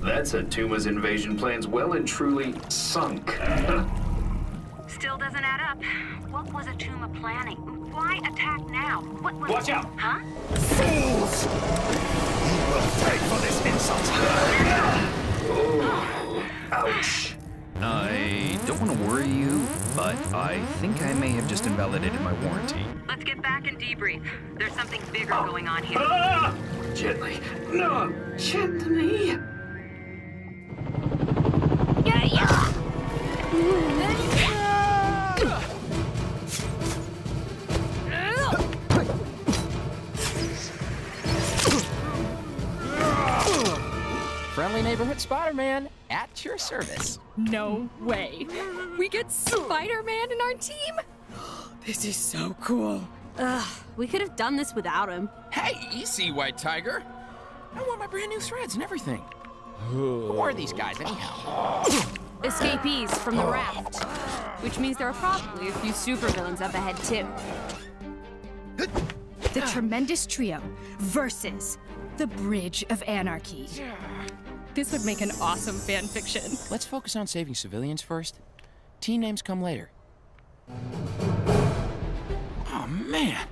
That Atuma's invasion plans well and truly sunk. Still doesn't add up. What was a Atuma planning? Why attack now? What was... Watch out! Huh? Fools! You will pay for this insult! oh. Ouch. I don't want to worry you, but I think I may have just invalidated my warranty. Let's get back and debrief. There's something bigger going on here. Ah! Gently. No, gently. Friendly neighborhood Spider-Man at your service. No way. We get Spider-Man in our team? This is so cool. Ugh, we could have done this without him. Hey, easy, White Tiger. I want my brand new threads and everything. Who are these guys, anyhow? Escapees from the raft. Which means there are probably a few supervillains up ahead, too. The Tremendous Trio versus the Bridge of Anarchy. This would make an awesome fan fiction. Let's focus on saving civilians first. Team names come later. Oh, man.